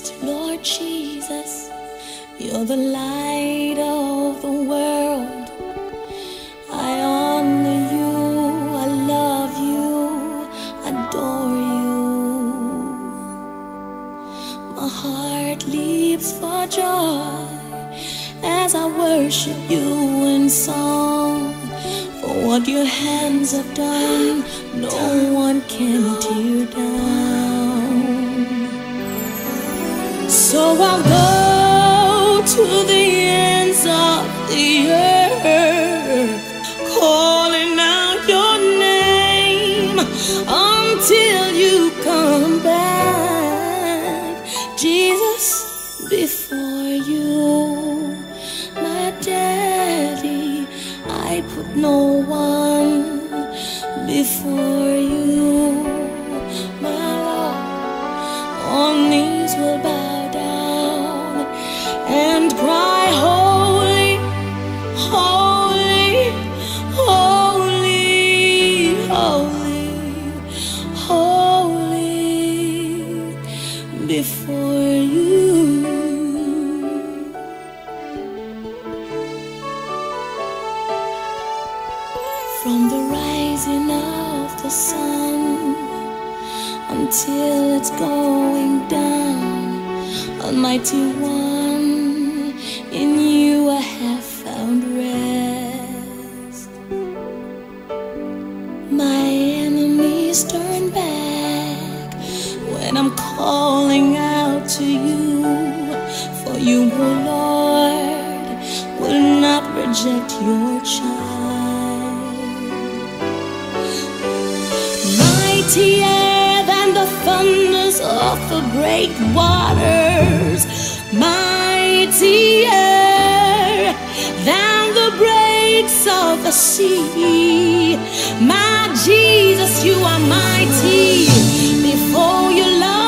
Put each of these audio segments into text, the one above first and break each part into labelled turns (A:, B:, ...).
A: Christ, Lord Jesus. You're the light of the world. I honor you, I love you, adore you. My heart leaps for joy as I worship you in song. For what your hands have done, no one can tear down. So I'll go to the ends of the earth, calling out your name until you come back. Jesus, before you, my daddy, I put no one before you, my Lord all knees will bow From the rising of the sun until it's going down. Almighty One, in you I have found rest. My enemies turn back when I'm calling out to you. For you, O Lord, will not reject your child of the great waters, mightier than the breaks of the sea. My Jesus, you are mighty before you, Lord,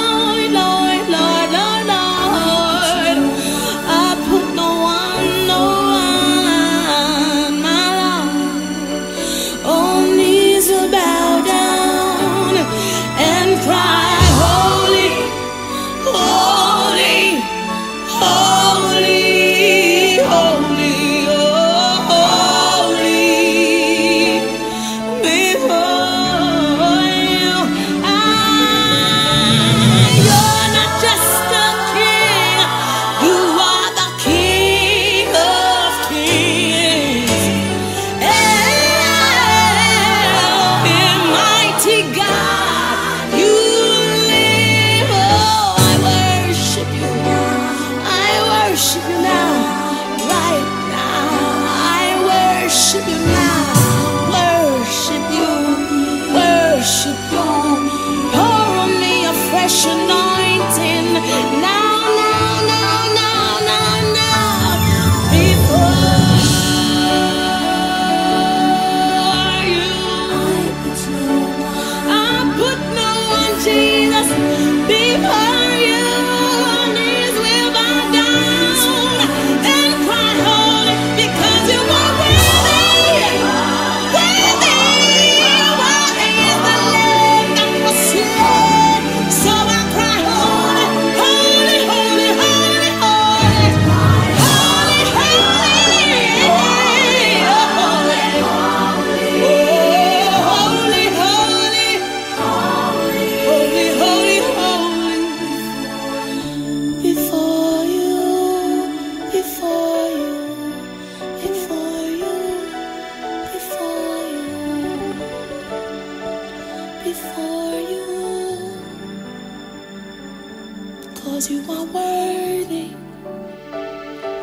A: Cause you are worthy.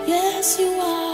A: Yes, you are.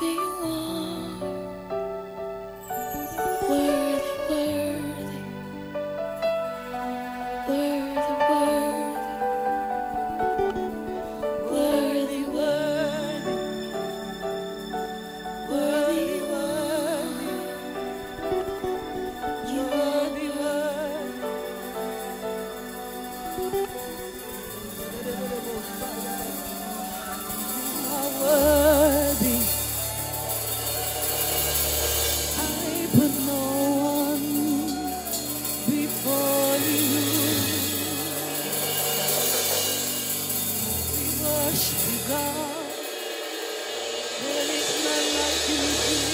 A: You. worship you, God. it's not like you, do.